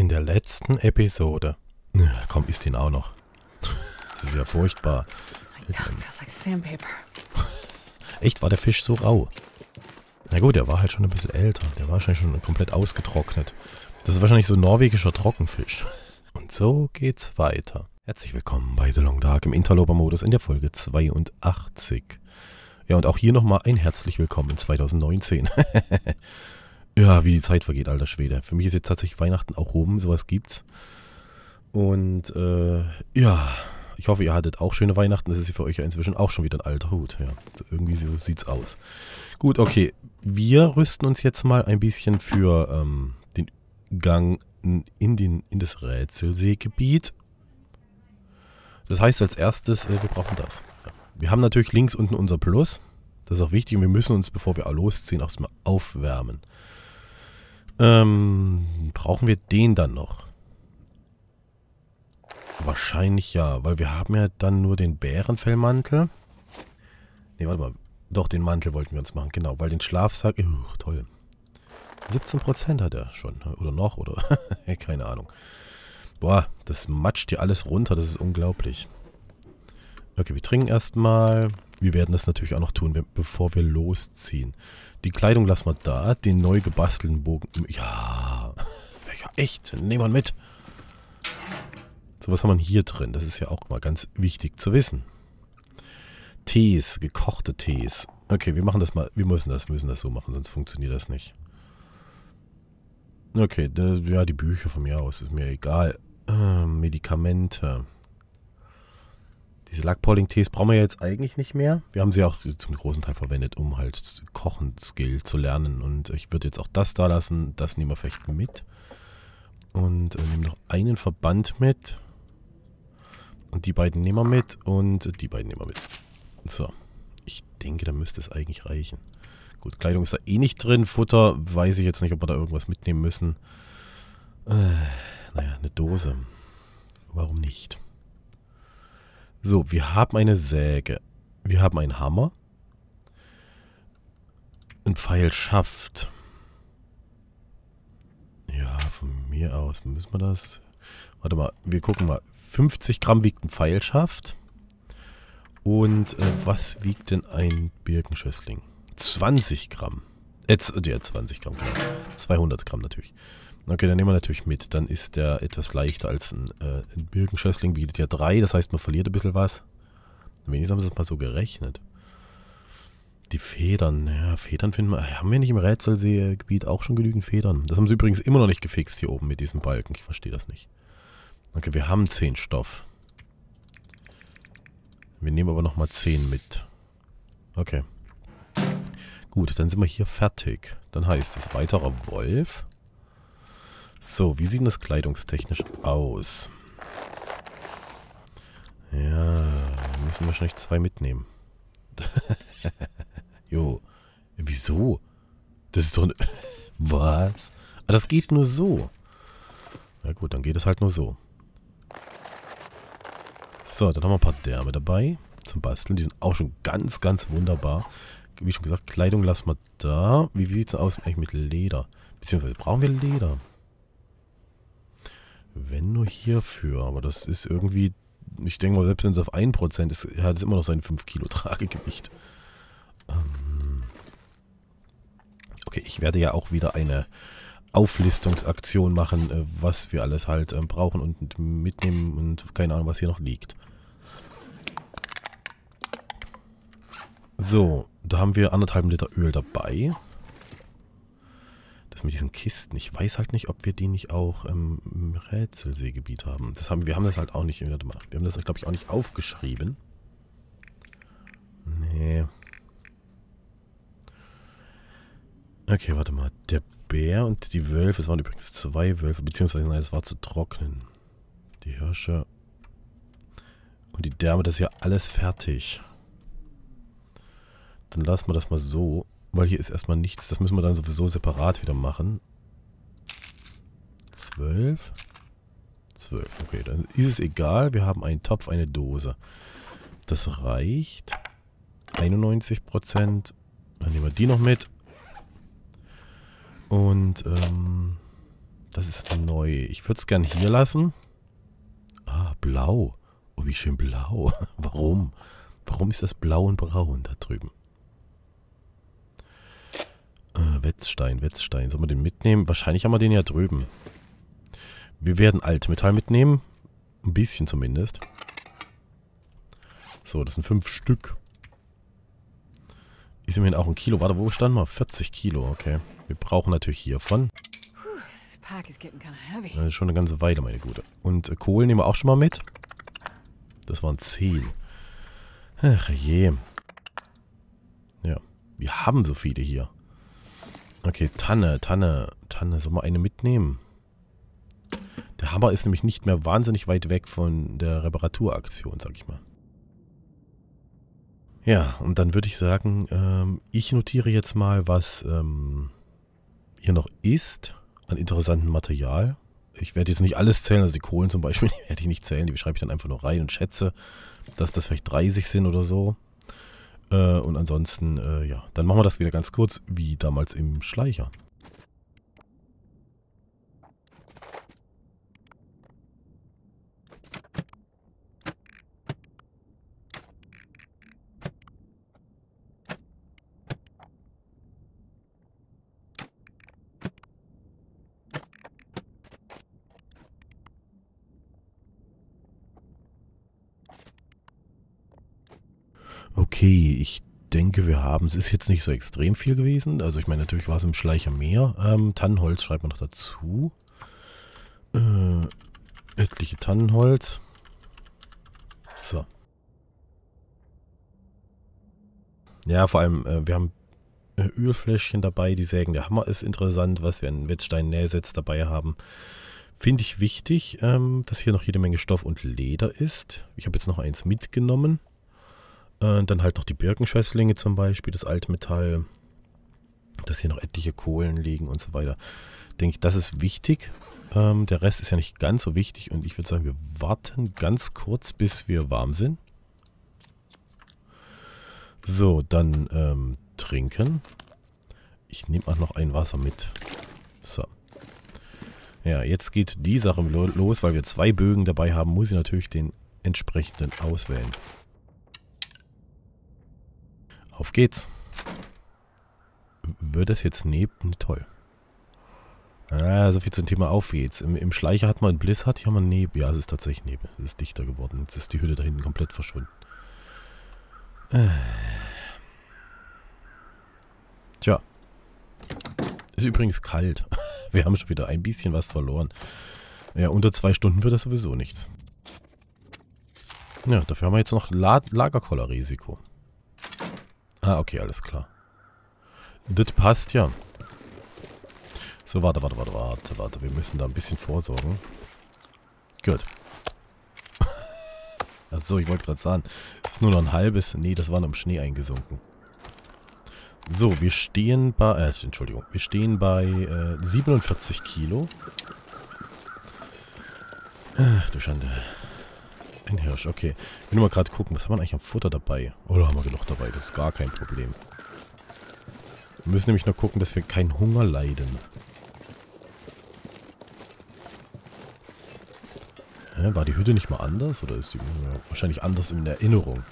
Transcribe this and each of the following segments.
In der letzten Episode. Ja, komm, isst ihn auch noch. Das ist ja furchtbar. Like. Echt, war der Fisch so rau? Na gut, der war halt schon ein bisschen älter. Der war wahrscheinlich schon komplett ausgetrocknet. Das ist wahrscheinlich so ein norwegischer Trockenfisch. Und so geht's weiter. Herzlich willkommen bei The Long Dark im Interloper-Modus in der Folge 82. Ja, und auch hier nochmal ein herzlich willkommen in 2019. ja, wie die Zeit vergeht, alter Schwede. Für mich ist jetzt tatsächlich Weihnachten auch rum, sowas gibt's. Und äh, ja, ich hoffe, ihr hattet auch schöne Weihnachten. Das ist für euch ja inzwischen auch schon wieder ein alter Hut. Ja, irgendwie so sieht's aus. Gut, okay. Wir rüsten uns jetzt mal ein bisschen für ähm, den Gang in, den, in das Rätselseegebiet. Das heißt als erstes, äh, wir brauchen das. Ja. Wir haben natürlich links unten unser Plus. Das ist auch wichtig und wir müssen uns, bevor wir losziehen, erstmal aufwärmen. Ähm, brauchen wir den dann noch? Wahrscheinlich ja, weil wir haben ja dann nur den Bärenfellmantel. Ne, warte mal. Doch, den Mantel wollten wir uns machen, genau. Weil den Schlafsack... Uh, toll. 17% hat er schon. Oder noch, oder? Keine Ahnung. Boah, das matscht hier alles runter. Das ist unglaublich. Okay, wir trinken erstmal. Wir werden das natürlich auch noch tun, bevor wir losziehen. Die Kleidung lassen wir da. Den neu gebastelten Bogen... Ja, ja echt. Nehmen wir mit. So, was haben wir hier drin? Das ist ja auch mal ganz wichtig zu wissen. Tees, gekochte Tees. Okay, wir machen das mal. Wir müssen das, müssen das so machen, sonst funktioniert das nicht. Okay, das, ja, die Bücher von mir aus, ist mir egal. Äh, Medikamente. Diese Lackpolling-Tees brauchen wir jetzt eigentlich nicht mehr. Wir haben sie auch zum großen Teil verwendet, um halt Kochen-Skill zu lernen. Und ich würde jetzt auch das da lassen. Das nehmen wir vielleicht mit. Und äh, nehmen noch einen Verband mit. Und die beiden nehmen wir mit und die beiden nehmen wir mit. So. Ich denke, da müsste es eigentlich reichen. Gut, Kleidung ist da eh nicht drin. Futter weiß ich jetzt nicht, ob wir da irgendwas mitnehmen müssen. Äh, naja, eine Dose. Warum nicht? So, wir haben eine Säge. Wir haben einen Hammer. Ein Pfeilschaft. Ja, von mir aus müssen wir das... Warte mal, wir gucken mal. 50 Gramm wiegt ein Pfeilschaft. Und äh, was wiegt denn ein Birkenschössling? 20 Gramm. Äh, ja, 20 Gramm, genau. 200 Gramm natürlich. Okay, dann nehmen wir natürlich mit. Dann ist der etwas leichter als ein, äh, ein Birkenschössling. Bietet ja 3, das heißt, man verliert ein bisschen was. Wenigstens haben sie das mal so gerechnet. Die Federn, ja, Federn finden wir. Haben wir nicht im Rätselseegebiet auch schon genügend Federn? Das haben sie übrigens immer noch nicht gefixt hier oben mit diesem Balken. Ich verstehe das nicht. Okay, wir haben 10 Stoff. Wir nehmen aber nochmal 10 mit. Okay. Gut, dann sind wir hier fertig. Dann heißt es weiterer Wolf. So, wie sieht das kleidungstechnisch aus? Ja, wir müssen wahrscheinlich zwei mitnehmen. jo. Wieso? Das ist doch... Was? Ah, das geht nur so. Na gut, dann geht es halt nur so. So, dann haben wir ein paar Därme dabei zum Basteln. Die sind auch schon ganz, ganz wunderbar. Wie schon gesagt, Kleidung lassen wir da. Wie, wie sieht es aus eigentlich mit Leder? Beziehungsweise brauchen wir Leder? Wenn nur hierfür. Aber das ist irgendwie... Ich denke mal, selbst wenn es auf 1% ist, hat es immer noch sein 5 Kilo Tragegewicht. Ähm okay, ich werde ja auch wieder eine Auflistungsaktion machen, äh, was wir alles halt äh, brauchen und mitnehmen und keine Ahnung, was hier noch liegt. So, da haben wir anderthalb Liter Öl dabei. Das mit diesen Kisten. Ich weiß halt nicht, ob wir die nicht auch im Rätselseegebiet haben. Das haben. Wir haben das halt auch nicht. Mal, wir haben das, glaube ich, auch nicht aufgeschrieben. Nee. Okay, warte mal. Der Bär und die Wölfe, es waren übrigens zwei Wölfe, beziehungsweise nein, es war zu trocknen. Die Hirsche und die Därme, das ist ja alles fertig. Dann lassen wir das mal so, weil hier ist erstmal nichts. Das müssen wir dann sowieso separat wieder machen. Zwölf. Zwölf, okay, dann ist es egal. Wir haben einen Topf, eine Dose. Das reicht. 91%. Dann nehmen wir die noch mit. Und ähm, Das ist neu. Ich würde es gern hier lassen. Ah, blau. Oh, wie schön blau. Warum? Warum ist das blau und braun da drüben? Wetzstein, Wetzstein. Sollen wir den mitnehmen? Wahrscheinlich haben wir den ja drüben. Wir werden Altmetall mitnehmen. Ein bisschen zumindest. So, das sind fünf Stück. Ist immerhin auch ein Kilo. Warte, wo standen wir? 40 Kilo, okay. Wir brauchen natürlich hiervon. Das ist schon eine ganze Weile, meine Gute. Und äh, Kohl nehmen wir auch schon mal mit. Das waren 10. Ach je. Ja, wir haben so viele hier. Okay, Tanne, Tanne, Tanne. Sollen wir eine mitnehmen? Der Hammer ist nämlich nicht mehr wahnsinnig weit weg von der Reparaturaktion, sag ich mal. Ja, und dann würde ich sagen, ähm, ich notiere jetzt mal, was ähm, hier noch ist an interessantem Material. Ich werde jetzt nicht alles zählen, also die Kohlen zum Beispiel, die werde ich nicht zählen, die schreibe ich dann einfach nur rein und schätze, dass das vielleicht 30 sind oder so. Äh, und ansonsten, äh, ja, dann machen wir das wieder ganz kurz, wie damals im Schleicher. Okay, ich denke, wir haben, es ist jetzt nicht so extrem viel gewesen. Also ich meine, natürlich war es im Schleicher mehr. Ähm, Tannenholz schreibt man noch dazu. Äh, etliche Tannenholz. So. Ja, vor allem, äh, wir haben äh, Ölfläschchen dabei, die Sägen. Der Hammer ist interessant, was wir an Wettstein-Nähsets dabei haben. Finde ich wichtig, ähm, dass hier noch jede Menge Stoff und Leder ist. Ich habe jetzt noch eins mitgenommen. Äh, dann halt noch die Birkenschösslinge zum Beispiel, das Altmetall, dass hier noch etliche Kohlen liegen und so weiter. Denke ich, das ist wichtig. Ähm, der Rest ist ja nicht ganz so wichtig und ich würde sagen, wir warten ganz kurz, bis wir warm sind. So, dann ähm, trinken. Ich nehme auch noch ein Wasser mit. So. Ja, jetzt geht die Sache los, weil wir zwei Bögen dabei haben, muss ich natürlich den entsprechenden auswählen. Auf geht's. Wird das jetzt Nebel? Toll. Ah, so viel zum Thema Auf geht's. Im, Im, Schleicher hat man Blizzard, hier haben wir Nebel. Ja, es ist tatsächlich Nebel. Es ist dichter geworden. Jetzt ist die Hütte da hinten komplett verschwunden. Äh. Tja. Ist übrigens kalt. Wir haben schon wieder ein bisschen was verloren. Ja, unter zwei Stunden wird das sowieso nichts. Ja, dafür haben wir jetzt noch La Lagerkoller-Risiko. Ah, okay, alles klar. Das passt ja. So, warte, warte, warte, warte, warte. Wir müssen da ein bisschen vorsorgen. Gut. Achso, ich wollte gerade sagen, es ist nur noch ein halbes. Nee, das war noch im Schnee eingesunken. So, wir stehen bei, äh, Entschuldigung, wir stehen bei äh, 47 Kilo. Ach, du Schande. Ein Hirsch, okay. Ich will nur mal gerade gucken, was haben wir eigentlich am Futter dabei? Oder haben wir genug dabei? Das ist gar kein Problem. Wir müssen nämlich nur gucken, dass wir keinen Hunger leiden. Hä, war die Hütte nicht mal anders? Oder ist die ja, wahrscheinlich anders in Erinnerung?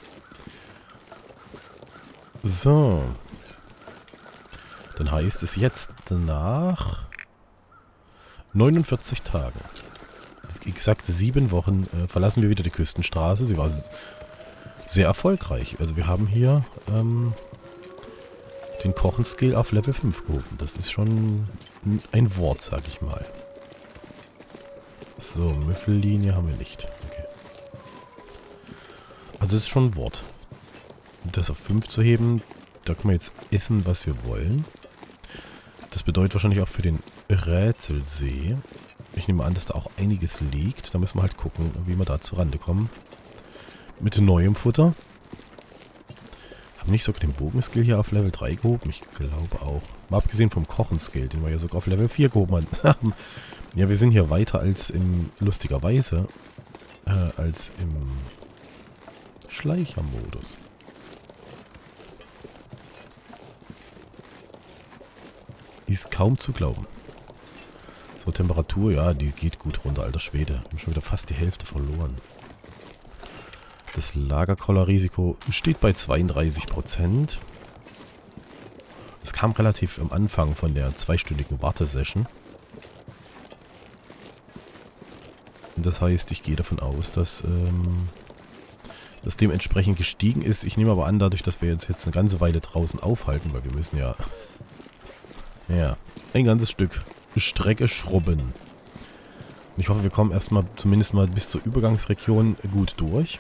So. Dann heißt es jetzt nach 49 Tagen exakt sieben Wochen äh, verlassen wir wieder die Küstenstraße. Sie war sehr erfolgreich. Also wir haben hier ähm, den Kochenskill auf Level 5 gehoben. Das ist schon ein Wort, sag ich mal. So, Müffellinie haben wir nicht. Okay. Also es ist schon ein Wort. Das auf 5 zu heben, da können wir jetzt essen, was wir wollen. Das bedeutet wahrscheinlich auch für den Rätselsee. Ich nehme an, dass da auch einiges liegt. Da müssen wir halt gucken, wie wir da zur Rande kommen. Mit neuem Futter. Haben nicht sogar den Bogenskill hier auf Level 3 gehoben? Ich glaube auch. Mal abgesehen vom Kochen-Skill, den wir ja sogar auf Level 4 gehoben haben. ja, wir sind hier weiter als im, lustigerweise, äh, als im Schleichermodus. Ist kaum zu glauben. So, Temperatur, ja, die geht gut runter, alter Schwede. Wir haben schon wieder fast die Hälfte verloren. Das Lagerkollerrisiko steht bei 32%. Es kam relativ am Anfang von der zweistündigen Wartesession. Das heißt, ich gehe davon aus, dass ähm, das dementsprechend gestiegen ist. Ich nehme aber an, dadurch, dass wir jetzt, jetzt eine ganze Weile draußen aufhalten, weil wir müssen ja, ja ein ganzes Stück Strecke schrubben. Und ich hoffe, wir kommen erstmal zumindest mal bis zur Übergangsregion gut durch.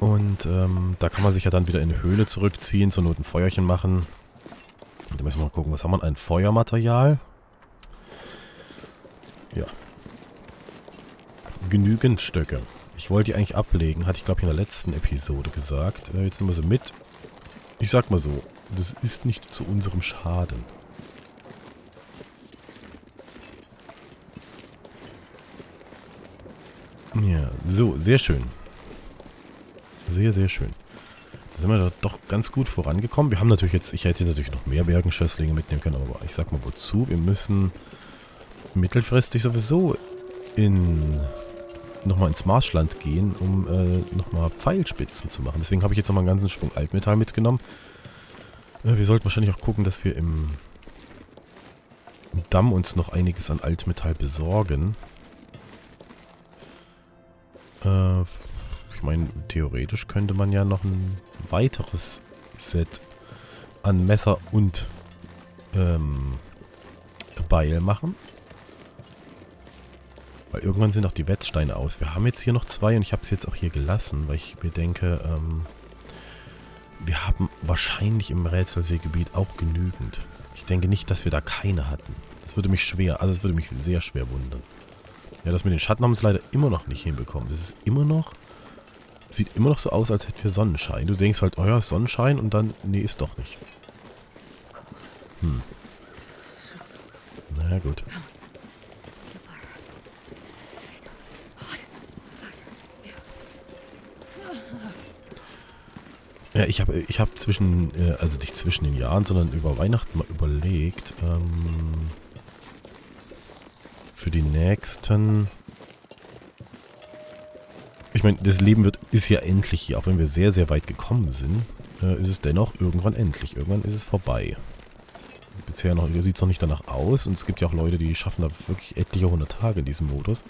Und ähm, da kann man sich ja dann wieder in eine Höhle zurückziehen, zur Not ein Feuerchen machen. Da müssen wir mal gucken, was haben wir? Ein Feuermaterial. Ja. Genügend Stöcke. Ich wollte die eigentlich ablegen, hatte ich glaube ich in der letzten Episode gesagt. Äh, jetzt nehmen wir sie mit. Ich sag mal so, das ist nicht zu unserem Schaden. Ja, so, sehr schön. Sehr, sehr schön. Da sind wir da doch ganz gut vorangekommen. Wir haben natürlich jetzt, ich hätte natürlich noch mehr Bergenschösslinge mitnehmen können, aber ich sag mal wozu. Wir müssen mittelfristig sowieso in nochmal ins Marschland gehen, um äh, nochmal Pfeilspitzen zu machen. Deswegen habe ich jetzt nochmal einen ganzen Sprung Altmetall mitgenommen. Wir sollten wahrscheinlich auch gucken, dass wir im, im Damm uns noch einiges an Altmetall besorgen. Äh, ich meine, theoretisch könnte man ja noch ein weiteres Set an Messer und ähm, Beil machen. Weil irgendwann sind auch die Wetzsteine aus. Wir haben jetzt hier noch zwei und ich habe sie jetzt auch hier gelassen, weil ich mir denke, ähm, wir haben wahrscheinlich im Rätselseegebiet auch genügend. Ich denke nicht, dass wir da keine hatten. Das würde mich schwer, also es würde mich sehr schwer wundern. Ja, das mit den Schatten haben es leider immer noch nicht hinbekommen. Das ist immer noch, sieht immer noch so aus, als hätten wir Sonnenschein. Du denkst halt, oh ja, Sonnenschein und dann, nee, ist doch nicht. Hm. Naja, gut. Ja, ich habe ich hab zwischen, äh, also nicht zwischen den Jahren, sondern über Weihnachten mal überlegt, ähm, für die nächsten... Ich meine, das Leben wird ist ja endlich hier, auch wenn wir sehr, sehr weit gekommen sind, äh, ist es dennoch irgendwann endlich. Irgendwann ist es vorbei. Bisher noch, sieht es noch nicht danach aus und es gibt ja auch Leute, die schaffen da wirklich etliche hundert Tage in diesem Modus.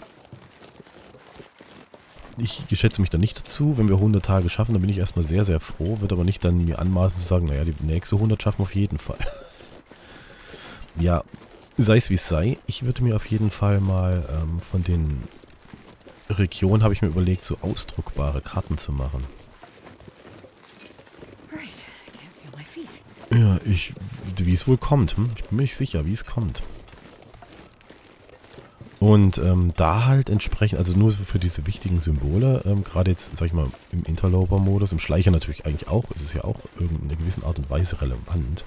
Ich schätze mich da nicht dazu. Wenn wir 100 Tage schaffen, dann bin ich erstmal sehr, sehr froh. Wird aber nicht dann mir anmaßen zu sagen, naja, die nächste 100 schaffen wir auf jeden Fall. ja, sei es wie es sei. Ich würde mir auf jeden Fall mal ähm, von den Regionen, habe ich mir überlegt, so ausdruckbare Karten zu machen. Ja, ich, wie es wohl kommt. Hm? Ich bin mir nicht sicher, wie es kommt. Und ähm, da halt entsprechend, also nur für diese wichtigen Symbole, ähm, gerade jetzt, sag ich mal, im Interloper-Modus, im Schleicher natürlich eigentlich auch, ist es ja auch in einer gewissen Art und Weise relevant.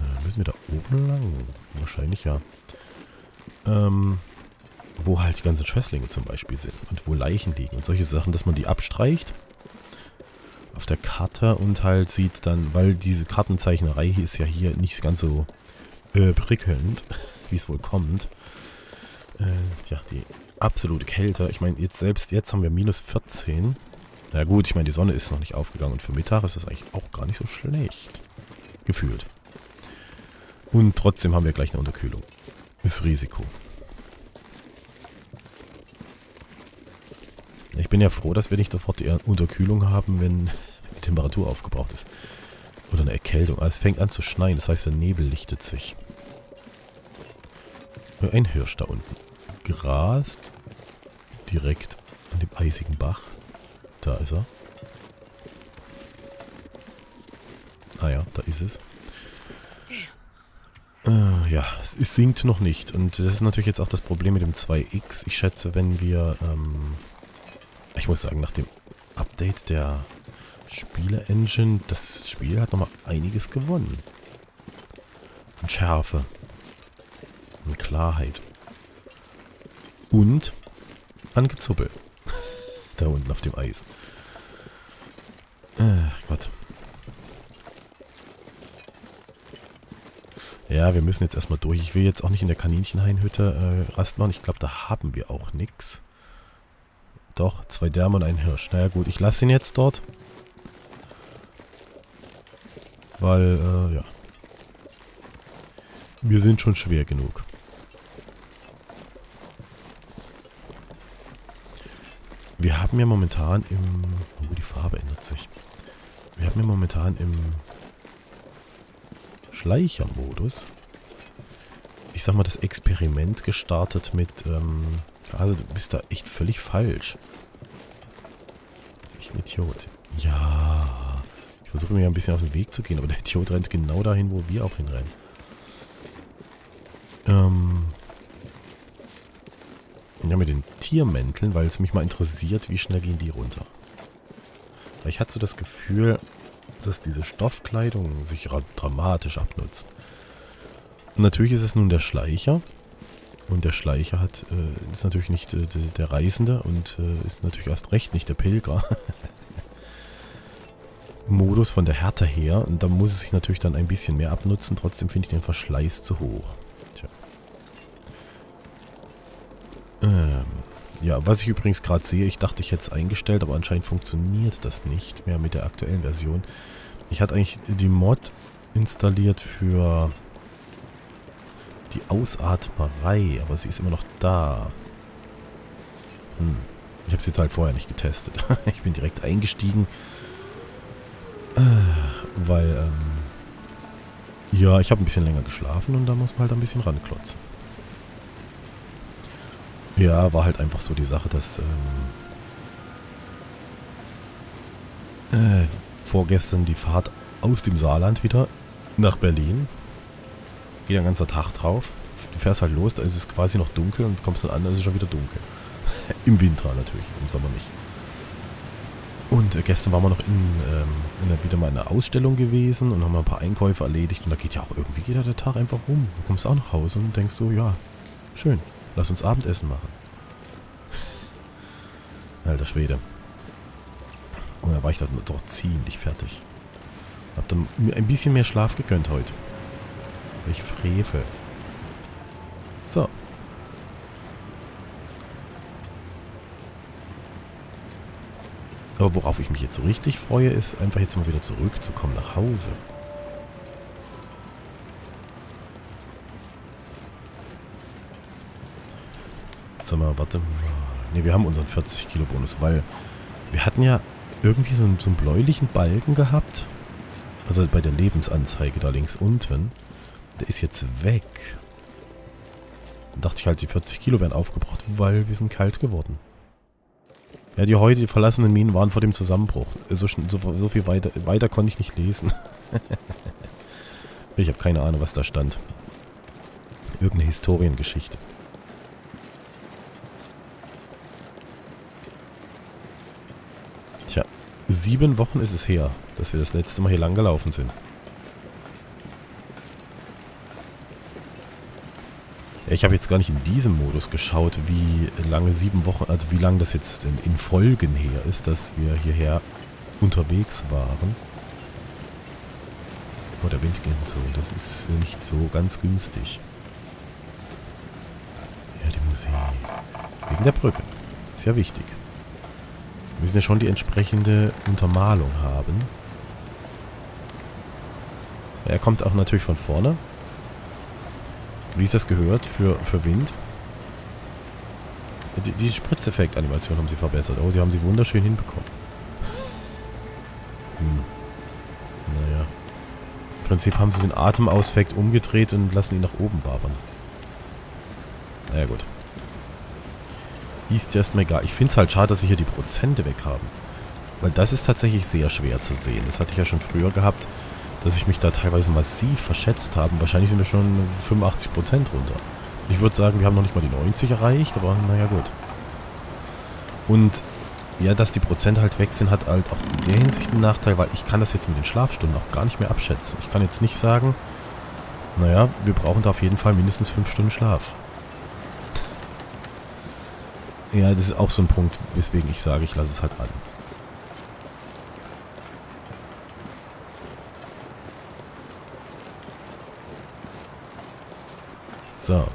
Äh, müssen wir da oben lang? Wahrscheinlich ja. Ähm, wo halt die ganzen Schösslinge zum Beispiel sind und wo Leichen liegen und solche Sachen, dass man die abstreicht auf der Karte und halt sieht dann, weil diese Kartenzeichnerei ist ja hier nicht ganz so äh, prickelnd wie es wohl kommt. Äh, ja, die absolute Kälte. Ich meine, jetzt selbst jetzt haben wir minus 14. Na gut, ich meine, die Sonne ist noch nicht aufgegangen und für Mittag ist das eigentlich auch gar nicht so schlecht. Gefühlt. Und trotzdem haben wir gleich eine Unterkühlung. Ist Risiko. Ich bin ja froh, dass wir nicht sofort die Unterkühlung haben, wenn die Temperatur aufgebraucht ist. Oder eine Erkältung. Aber es fängt an zu schneien, das heißt, der Nebel lichtet sich. Ein Hirsch da unten. Grast direkt an dem eisigen Bach. Da ist er. Ah ja, da ist es. Äh, ja, es, es sinkt noch nicht. Und das ist natürlich jetzt auch das Problem mit dem 2X. Ich schätze, wenn wir, ähm, ich muss sagen, nach dem Update der Spiele-Engine, das Spiel hat nochmal einiges gewonnen. An Schärfe an Klarheit. Und an Gezuppel. da unten auf dem Eis. Ach Gott. Ja, wir müssen jetzt erstmal durch. Ich will jetzt auch nicht in der Kaninchenhainhütte äh, Rast machen. Ich glaube, da haben wir auch nichts. Doch, zwei Därme und ein Hirsch. Naja gut, ich lasse ihn jetzt dort. Weil, äh, ja. Wir sind schon schwer genug. Wir haben ja momentan im... Oh, die Farbe ändert sich. Wir haben ja momentan im Schleichermodus, ich sag mal, das Experiment gestartet mit, ähm, also du bist da echt völlig falsch. Ich ein Idiot. Ja, ich versuche mir ja ein bisschen aus dem Weg zu gehen, aber der Idiot rennt genau dahin, wo wir auch hinrennen. Ähm, ja, mit den Tiermänteln, weil es mich mal interessiert, wie schnell gehen die runter. Weil ich hatte so das Gefühl, dass diese Stoffkleidung sich dramatisch abnutzt. Und natürlich ist es nun der Schleicher. Und der Schleicher hat, äh, ist natürlich nicht äh, der Reisende und äh, ist natürlich erst recht nicht der Pilger. Modus von der Härte her. Und da muss es sich natürlich dann ein bisschen mehr abnutzen. Trotzdem finde ich den Verschleiß zu hoch. Tja. Ähm, ja, was ich übrigens gerade sehe, ich dachte, ich hätte es eingestellt, aber anscheinend funktioniert das nicht mehr mit der aktuellen Version. Ich hatte eigentlich die Mod installiert für die Ausatmerei, aber sie ist immer noch da. Hm. Ich habe es jetzt halt vorher nicht getestet. ich bin direkt eingestiegen, äh, weil, ähm, ja, ich habe ein bisschen länger geschlafen und da muss man halt ein bisschen ranklotzen. Ja, war halt einfach so die Sache, dass ähm, äh, vorgestern die Fahrt aus dem Saarland wieder nach Berlin. Geht ein ganzer Tag drauf. Du fährst halt los, da ist es quasi noch dunkel und kommst dann an, da ist es schon wieder dunkel. Im Winter natürlich, im Sommer nicht. Und äh, gestern waren wir noch in, ähm, in der, wieder mal in einer Ausstellung gewesen und haben ein paar Einkäufe erledigt. Und da geht ja auch irgendwie geht der Tag einfach rum. Du kommst auch nach Hause und denkst so, ja, schön. Lass uns Abendessen machen. Alter Schwede. Und da war ich dann doch ziemlich fertig. Hab dann mir ein bisschen mehr Schlaf gegönnt heute. Ich frevel. So. Aber worauf ich mich jetzt richtig freue, ist einfach jetzt mal wieder zurückzukommen nach Hause. Sag mal, warte. Ne, wir haben unseren 40 Kilo Bonus, weil wir hatten ja irgendwie so einen, so einen bläulichen Balken gehabt. Also bei der Lebensanzeige da links unten. Der ist jetzt weg. Dann dachte ich halt, die 40 Kilo werden aufgebraucht, weil wir sind kalt geworden. Ja, die heute verlassenen Minen waren vor dem Zusammenbruch. So, so, so viel weiter, weiter konnte ich nicht lesen. ich habe keine Ahnung, was da stand. Irgendeine Historiengeschichte. Sieben Wochen ist es her, dass wir das letzte Mal hier lang gelaufen sind. ich habe jetzt gar nicht in diesem Modus geschaut, wie lange sieben Wochen, also wie lange das jetzt in, in Folgen her ist, dass wir hierher unterwegs waren. Oh, der Wind geht so. Das ist nicht so ganz günstig. Ja, die Musik. Wegen der Brücke. Ist ja wichtig. Wir müssen ja schon die entsprechende Untermalung haben. Er kommt auch natürlich von vorne. Wie es das gehört für, für Wind. Die, die Spritzeffekt-Animation haben sie verbessert. Oh, sie haben sie wunderschön hinbekommen. Hm. Naja. Im Prinzip haben sie den Atemausfekt umgedreht und lassen ihn nach oben wabern. Naja, gut. Ist erstmal egal. Ich finde es halt schade, dass sie hier die Prozente weg haben. Weil das ist tatsächlich sehr schwer zu sehen. Das hatte ich ja schon früher gehabt, dass ich mich da teilweise massiv verschätzt habe. Wahrscheinlich sind wir schon 85% runter. Ich würde sagen, wir haben noch nicht mal die 90 erreicht, aber naja gut. Und ja, dass die Prozente halt weg sind, hat halt auch in der Hinsicht einen Nachteil, weil ich kann das jetzt mit den Schlafstunden auch gar nicht mehr abschätzen. Ich kann jetzt nicht sagen, naja, wir brauchen da auf jeden Fall mindestens 5 Stunden Schlaf. Ja, das ist auch so ein Punkt, weswegen ich sage, ich lasse es halt an. So.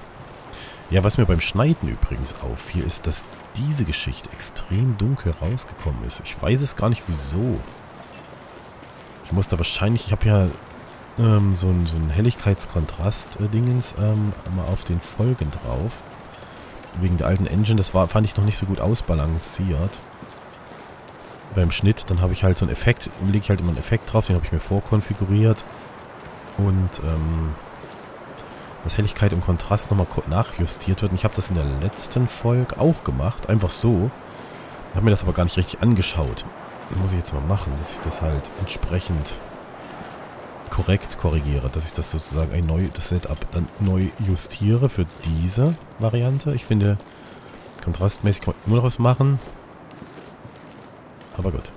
Ja, was mir beim Schneiden übrigens auffiel, ist, dass diese Geschichte extrem dunkel rausgekommen ist. Ich weiß es gar nicht wieso. Ich muss da wahrscheinlich, ich habe ja ähm, so ein, so ein Helligkeitskontrast-Dingens ähm, mal auf den Folgen drauf. Wegen der alten Engine, das war, fand ich noch nicht so gut ausbalanciert. Beim Schnitt, dann habe ich halt so einen Effekt, lege ich halt immer einen Effekt drauf, den habe ich mir vorkonfiguriert. Und ähm, dass Helligkeit und Kontrast nochmal nachjustiert wird. Und ich habe das in der letzten Folge auch gemacht, einfach so. Habe mir das aber gar nicht richtig angeschaut. Das muss ich jetzt mal machen, dass ich das halt entsprechend korrekt korrigiere, dass ich das sozusagen ein neu, das Setup dann neu justiere für diese Variante. Ich finde, kontrastmäßig kann man immer noch was machen. Aber gut.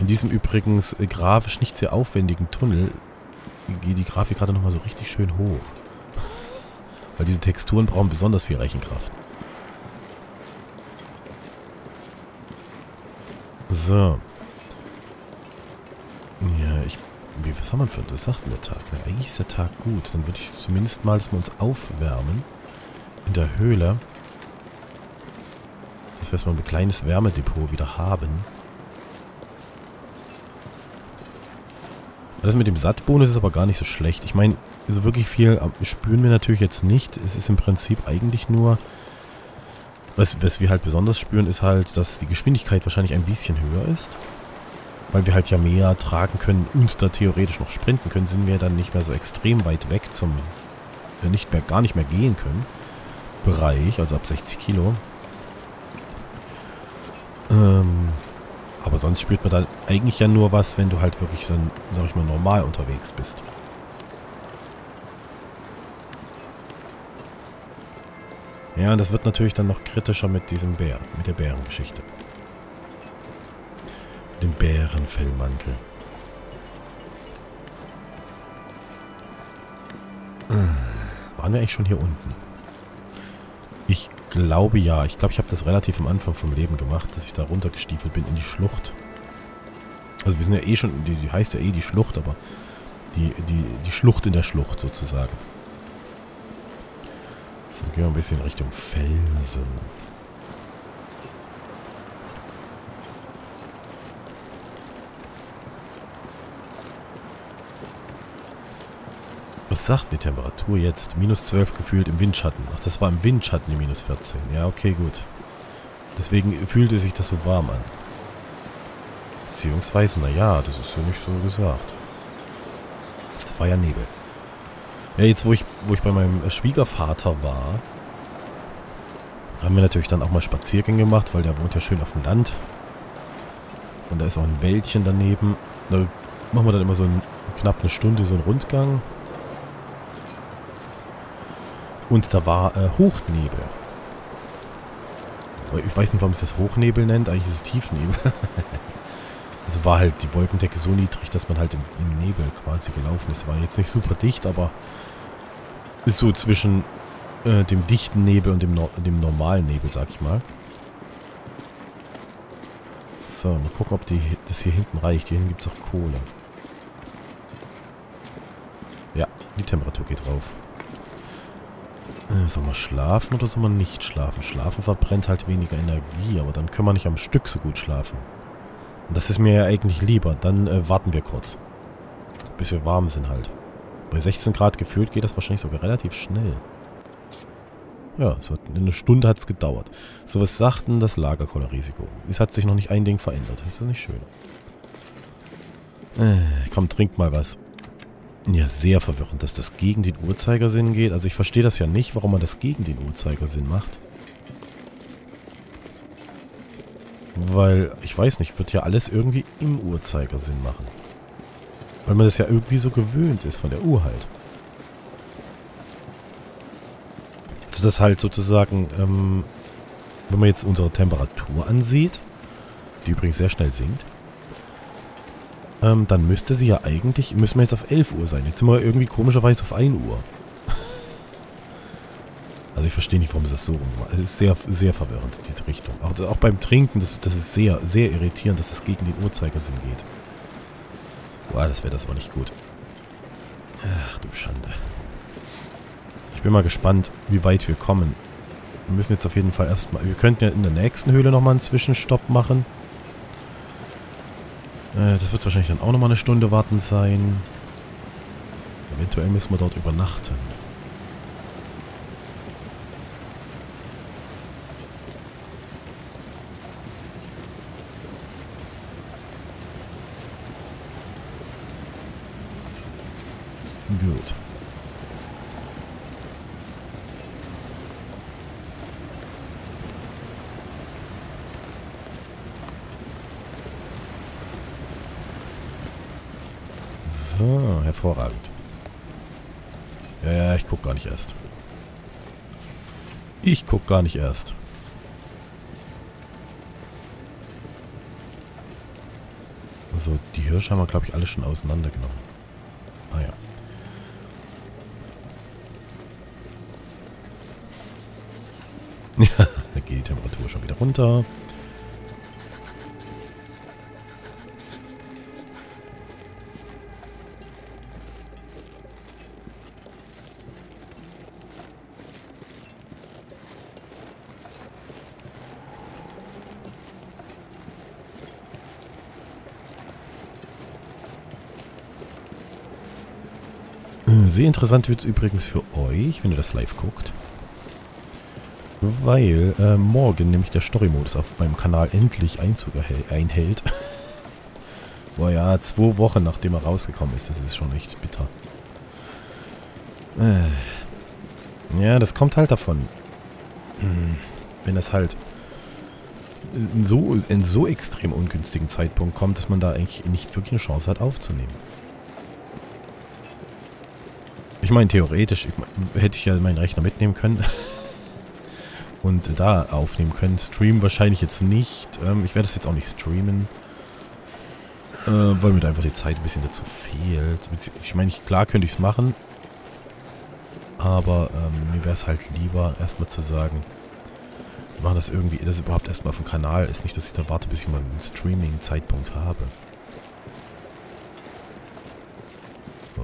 In diesem übrigens grafisch nicht sehr aufwendigen Tunnel geht die Grafik gerade nochmal so richtig schön hoch. Weil diese Texturen brauchen besonders viel Rechenkraft. So. Ja, ich... Wie, was haben wir für... Sagt der Tag. Ja, eigentlich ist der Tag gut. Dann würde ich zumindest mal, dass wir uns aufwärmen. In der Höhle. Dass wir erstmal ein kleines Wärmedepot wieder haben. Das mit dem Sattbonus ist aber gar nicht so schlecht. Ich meine, so wirklich viel spüren wir natürlich jetzt nicht. Es ist im Prinzip eigentlich nur... Was, was wir halt besonders spüren, ist halt, dass die Geschwindigkeit wahrscheinlich ein bisschen höher ist. Weil wir halt ja mehr tragen können und da theoretisch noch sprinten können, sind wir dann nicht mehr so extrem weit weg zum... Nicht mehr, gar nicht mehr gehen können. Bereich, also ab 60 Kilo. Ähm, aber sonst spürt man da eigentlich ja nur was, wenn du halt wirklich so, sag ich mal, normal unterwegs bist. Ja, das wird natürlich dann noch kritischer mit diesem Bär, mit der Bärengeschichte. Dem Bärenfellmantel. Waren wir eigentlich schon hier unten? Ich glaube ja. Ich glaube, ich habe das relativ am Anfang vom Leben gemacht, dass ich da runtergestiefelt bin in die Schlucht. Also wir sind ja eh schon, die, die heißt ja eh die Schlucht, aber die, die, die Schlucht in der Schlucht sozusagen. So, gehen wir ein bisschen Richtung Felsen. Was sagt die Temperatur jetzt? Minus 12 gefühlt im Windschatten. Ach, das war im Windschatten die minus 14. Ja, okay, gut. Deswegen fühlte sich das so warm an. Beziehungsweise, naja, das ist ja nicht so gesagt. Das war ja Nebel. Ja, jetzt wo ich, wo ich bei meinem Schwiegervater war, haben wir natürlich dann auch mal Spaziergänge gemacht, weil der wohnt ja schön auf dem Land. Und da ist auch ein Wäldchen daneben. Da machen wir dann immer so ein, knapp eine Stunde so einen Rundgang. Und da war äh, Hochnebel. Ich weiß nicht, warum es das Hochnebel nennt. Eigentlich ist es Tiefnebel. also war halt die Wolkendecke so niedrig, dass man halt im, im Nebel quasi gelaufen ist. War jetzt nicht super dicht, aber ist so zwischen äh, dem dichten Nebel und dem, no dem normalen Nebel, sag ich mal. So, mal gucken, ob die, das hier hinten reicht. Hier hinten gibt es auch Kohle. Ja, die Temperatur geht rauf. Äh, soll man schlafen oder soll man nicht schlafen? Schlafen verbrennt halt weniger Energie, aber dann können wir nicht am Stück so gut schlafen. Und das ist mir ja eigentlich lieber. Dann äh, warten wir kurz. Bis wir warm sind halt. Bei 16 Grad gefühlt geht das wahrscheinlich sogar relativ schnell. Ja, hat, eine Stunde hat es gedauert. So, was sagt denn das Lagerkoller-Risiko? Es hat sich noch nicht ein Ding verändert. Ist das nicht schön? Äh, komm, trink mal was. Ja, sehr verwirrend, dass das gegen den Uhrzeigersinn geht. Also ich verstehe das ja nicht, warum man das gegen den Uhrzeigersinn macht. Weil, ich weiß nicht, wird ja alles irgendwie im Uhrzeigersinn machen. Weil man das ja irgendwie so gewöhnt ist von der Uhr halt. Also das halt sozusagen, ähm, wenn man jetzt unsere Temperatur ansieht, die übrigens sehr schnell sinkt, ähm, dann müsste sie ja eigentlich, müssen wir jetzt auf 11 Uhr sein. Jetzt sind wir irgendwie komischerweise auf 1 Uhr. Also ich verstehe nicht, warum es das so rummacht. Es ist sehr, sehr verwirrend, diese Richtung. Auch, auch beim Trinken, das, das ist sehr, sehr irritierend, dass es gegen den Uhrzeigersinn geht. Boah, das wäre das aber nicht gut. Ach du Schande. Ich bin mal gespannt, wie weit wir kommen. Wir müssen jetzt auf jeden Fall erstmal... Wir könnten ja in der nächsten Höhle nochmal einen Zwischenstopp machen. Äh, das wird wahrscheinlich dann auch nochmal eine Stunde warten sein. Eventuell müssen wir dort übernachten. Gut. So, hervorragend. Ja, ja, ich guck gar nicht erst. Ich guck gar nicht erst. So, die Hirsche haben wir, glaube ich, alle schon auseinandergenommen. Ah ja. Ja, geht die Temperatur schon wieder runter. Sehr interessant wird es übrigens für euch, wenn ihr das live guckt. Weil äh, morgen nämlich der Story-Modus auf meinem Kanal endlich Einzug einhält. Boah ja, zwei Wochen nachdem er rausgekommen ist. Das ist schon echt bitter. Äh. Ja, das kommt halt davon. Hm, wenn das halt in so, in so extrem ungünstigen Zeitpunkt kommt, dass man da eigentlich nicht wirklich eine Chance hat aufzunehmen. Ich meine, theoretisch ich, hätte ich ja meinen Rechner mitnehmen können. und da aufnehmen können. Streamen wahrscheinlich jetzt nicht. Ähm, ich werde das jetzt auch nicht streamen. Äh, weil mir da einfach die Zeit ein bisschen dazu fehlt. Ich meine, klar könnte ich es machen. Aber ähm, mir wäre es halt lieber, erstmal zu sagen, wir machen das irgendwie, dass es überhaupt erstmal auf dem Kanal ist. Nicht, dass ich da warte, bis ich mal einen Streaming-Zeitpunkt habe.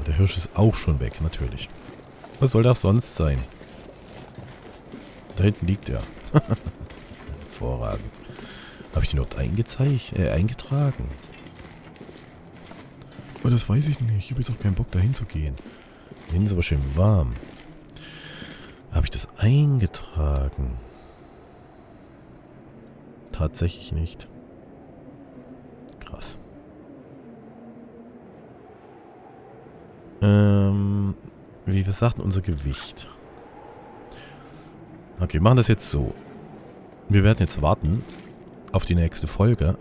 Der Hirsch ist auch schon weg, natürlich. Was soll das sonst sein? Da hinten liegt er. Hervorragend. Habe ich den überhaupt eingezeichnet, äh, eingetragen? Oh, das weiß ich nicht. Ich habe jetzt auch keinen Bock, dahin zu gehen. Hinten ist aber schön warm. Habe ich das eingetragen? Tatsächlich nicht. Ähm, wie wir sagten, unser Gewicht. Okay, wir machen das jetzt so. Wir werden jetzt warten auf die nächste Folge.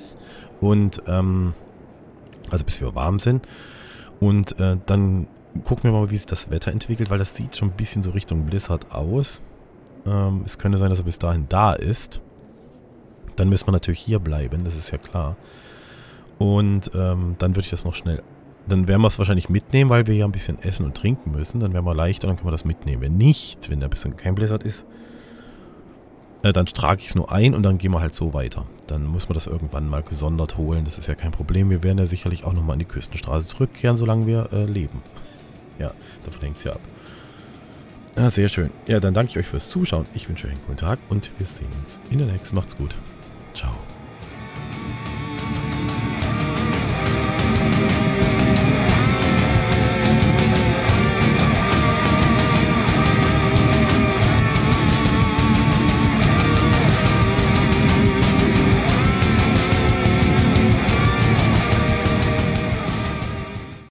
Und, ähm, also bis wir warm sind. Und äh, dann gucken wir mal, wie sich das Wetter entwickelt, weil das sieht schon ein bisschen so Richtung Blizzard aus. Ähm, es könnte sein, dass er bis dahin da ist. Dann müssen wir natürlich hier bleiben, das ist ja klar. Und ähm, dann würde ich das noch schnell dann werden wir es wahrscheinlich mitnehmen, weil wir ja ein bisschen essen und trinken müssen. Dann werden wir leichter, dann können wir das mitnehmen. Wenn nicht, wenn da ein bisschen kein Blizzard ist, äh, dann trage ich es nur ein und dann gehen wir halt so weiter. Dann muss man das irgendwann mal gesondert holen. Das ist ja kein Problem. Wir werden ja sicherlich auch nochmal an die Küstenstraße zurückkehren, solange wir äh, leben. Ja, davon hängt es ja ab. Ah, sehr schön. Ja, dann danke ich euch fürs Zuschauen. Ich wünsche euch einen guten Tag und wir sehen uns in der nächsten. Macht's gut. Ciao.